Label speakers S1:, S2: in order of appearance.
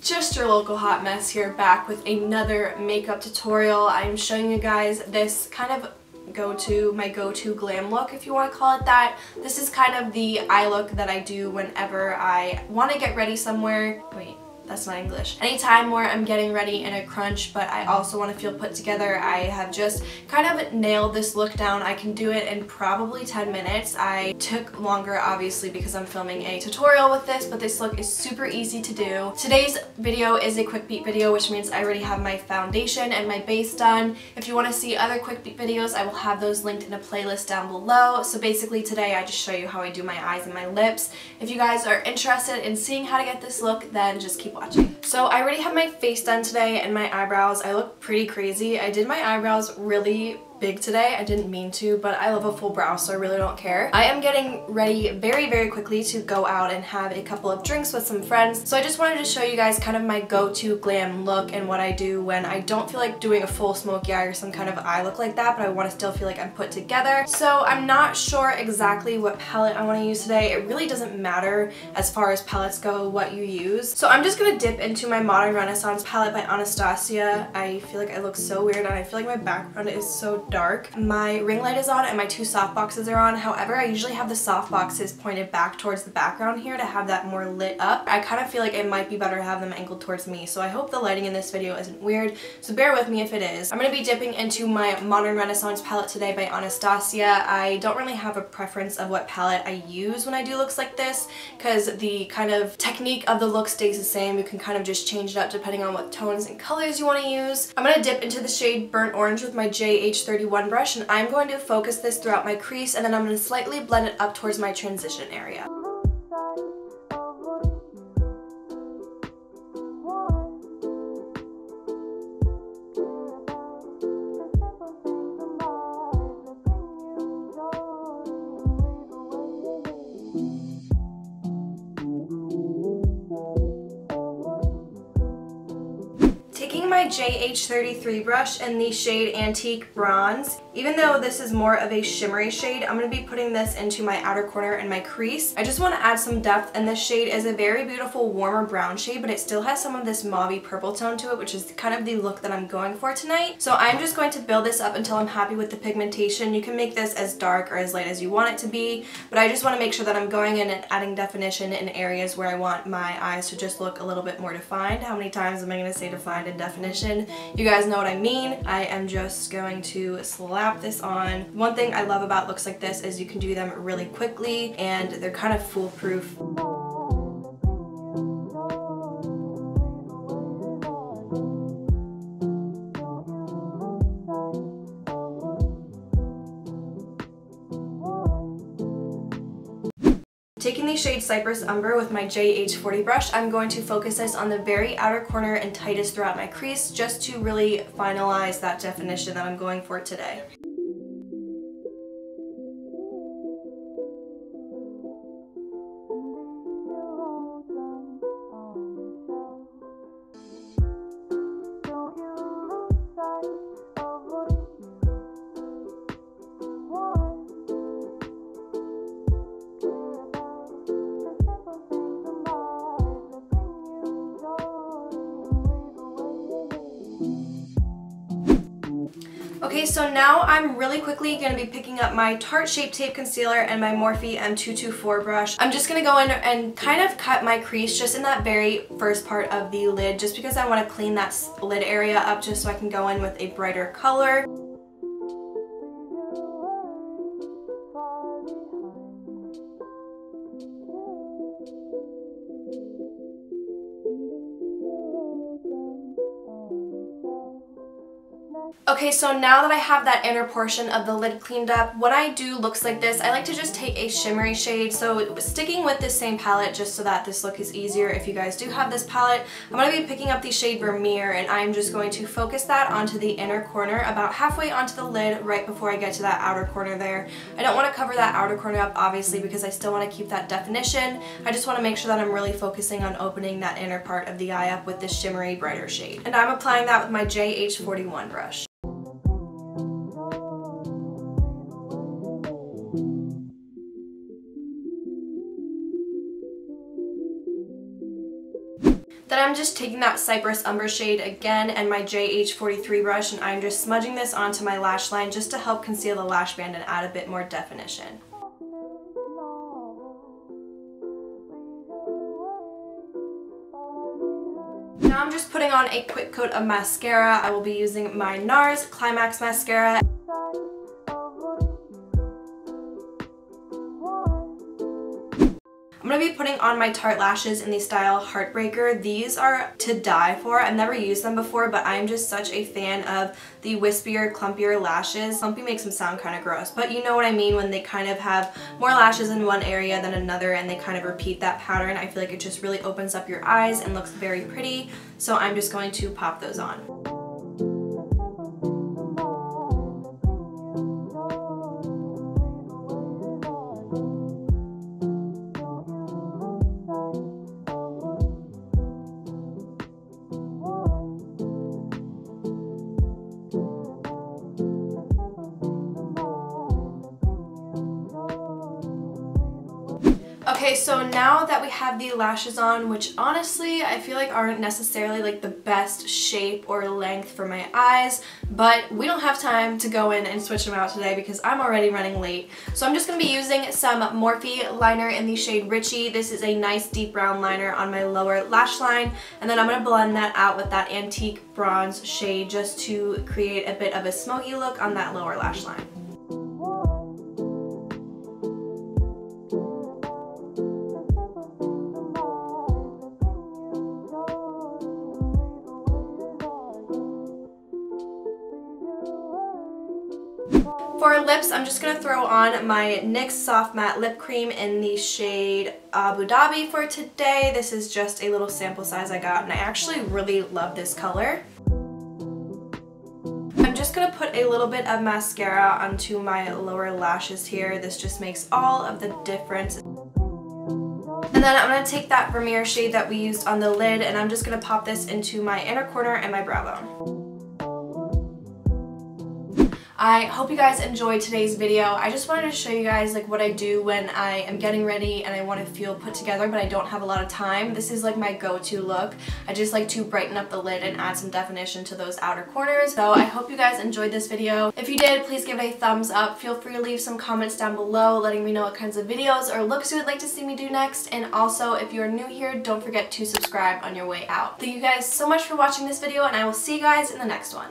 S1: just your local hot mess here back with another makeup tutorial. I'm showing you guys this kind of go-to, my go-to glam look if you want to call it that. This is kind of the eye look that I do whenever I want to get ready somewhere. Wait, that's not English. Anytime where I'm getting ready in a crunch but I also want to feel put together, I have just kind of nailed this look down. I can do it in probably 10 minutes. I took longer obviously because I'm filming a tutorial with this, but this look is super easy to do. Today's video is a quick beat video, which means I already have my foundation and my base done. If you want to see other quick beat videos, I will have those linked in a playlist down below. So basically today I just show you how I do my eyes and my lips. If you guys are interested in seeing how to get this look, then just keep watching. So I already have my face done today and my eyebrows. I look pretty crazy. I did my eyebrows really big today. I didn't mean to, but I love a full brow, so I really don't care. I am getting ready very, very quickly to go out and have a couple of drinks with some friends. So I just wanted to show you guys kind of my go-to glam look and what I do when I don't feel like doing a full smoky eye or some kind of eye look like that, but I want to still feel like I'm put together. So I'm not sure exactly what palette I want to use today. It really doesn't matter as far as palettes go what you use. So I'm just going to dip into my Modern Renaissance palette by Anastasia. I feel like I look so weird and I feel like my background is so dark. My ring light is on and my two soft boxes are on. However, I usually have the soft boxes pointed back towards the background here to have that more lit up. I kind of feel like it might be better to have them angled towards me. So I hope the lighting in this video isn't weird. So bear with me if it is. I'm going to be dipping into my Modern Renaissance palette today by Anastasia. I don't really have a preference of what palette I use when I do looks like this because the kind of technique of the look stays the same. You can kind of just change it up depending on what tones and colors you want to use. I'm going to dip into the shade Burnt Orange with my JH30 31 brush and I'm going to focus this throughout my crease and then I'm going to slightly blend it up towards my transition area. My JH33 brush in the shade Antique Bronze. Even though this is more of a shimmery shade, I'm going to be putting this into my outer corner and my crease. I just want to add some depth and this shade is a very beautiful warmer brown shade but it still has some of this mauvey purple tone to it which is kind of the look that I'm going for tonight. So I'm just going to build this up until I'm happy with the pigmentation. You can make this as dark or as light as you want it to be but I just want to make sure that I'm going in and adding definition in areas where I want my eyes to just look a little bit more defined. How many times am I going to say defined and definite? Definition. You guys know what I mean. I am just going to slap this on. One thing I love about looks like this is you can do them really quickly and they're kind of foolproof. Taking the shade Cyprus Umber with my JH40 brush, I'm going to focus this on the very outer corner and tightest throughout my crease just to really finalize that definition that I'm going for today. Okay, so now I'm really quickly going to be picking up my Tarte Shape Tape Concealer and my Morphe M224 brush. I'm just going to go in and kind of cut my crease just in that very first part of the lid just because I want to clean that lid area up just so I can go in with a brighter color. Okay, so now that I have that inner portion of the lid cleaned up, what I do looks like this. I like to just take a shimmery shade, so sticking with this same palette just so that this look is easier if you guys do have this palette, I'm going to be picking up the shade Vermeer and I'm just going to focus that onto the inner corner about halfway onto the lid right before I get to that outer corner there. I don't want to cover that outer corner up obviously because I still want to keep that definition. I just want to make sure that I'm really focusing on opening that inner part of the eye up with this shimmery brighter shade. And I'm applying that with my JH41 brush. Then I'm just taking that Cyprus Umber shade again and my JH43 brush and I'm just smudging this onto my lash line just to help conceal the lash band and add a bit more definition. Now I'm just putting on a quick coat of mascara. I will be using my NARS Climax Mascara. I'm going to be putting on my Tarte lashes in the style Heartbreaker. These are to die for. I've never used them before, but I'm just such a fan of the wispier, clumpier lashes. Clumpy makes them sound kind of gross, but you know what I mean when they kind of have more lashes in one area than another and they kind of repeat that pattern. I feel like it just really opens up your eyes and looks very pretty. So I'm just going to pop those on. Okay, so now that we have the lashes on, which honestly I feel like aren't necessarily like the best shape or length for my eyes, but we don't have time to go in and switch them out today because I'm already running late. So I'm just going to be using some Morphe liner in the shade Richie. This is a nice deep brown liner on my lower lash line, and then I'm going to blend that out with that antique bronze shade just to create a bit of a smoky look on that lower lash line. For lips, I'm just going to throw on my NYX Soft Matte Lip Cream in the shade Abu Dhabi for today. This is just a little sample size I got, and I actually really love this color. I'm just going to put a little bit of mascara onto my lower lashes here. This just makes all of the difference. And then I'm going to take that Vermeer shade that we used on the lid, and I'm just going to pop this into my inner corner and my brow bone. I hope you guys enjoyed today's video. I just wanted to show you guys like what I do when I am getting ready and I want to feel put together but I don't have a lot of time. This is like my go-to look. I just like to brighten up the lid and add some definition to those outer corners. So I hope you guys enjoyed this video. If you did, please give it a thumbs up. Feel free to leave some comments down below letting me know what kinds of videos or looks you would like to see me do next. And also, if you're new here, don't forget to subscribe on your way out. Thank you guys so much for watching this video and I will see you guys in the next one.